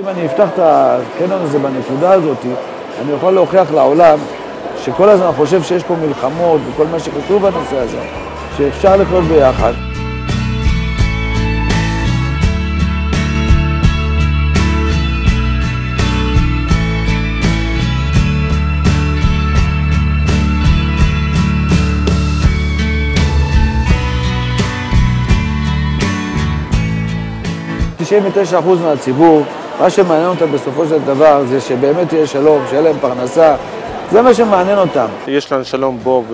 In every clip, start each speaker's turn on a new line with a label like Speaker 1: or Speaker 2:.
Speaker 1: אם אני אפתח את הקניון הזה בנקודה הזאת, אני יכול להוכיח לעולם שכל הזמן חושב שיש פה מלחמות וכל מה שקשור בנושא הזה, שאפשר לחיות ביחד. תשעים ותשע אחוז מהציבור, מה שמעניין אותם בסופו של דבר זה שבאמת יהיה שלום, שיהיה להם פרנסה, זה מה שמעניין אותם.
Speaker 2: יש לנו שלום פה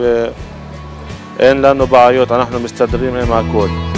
Speaker 2: ואין לנו בעיות, אנחנו מסתדרים עם הכל.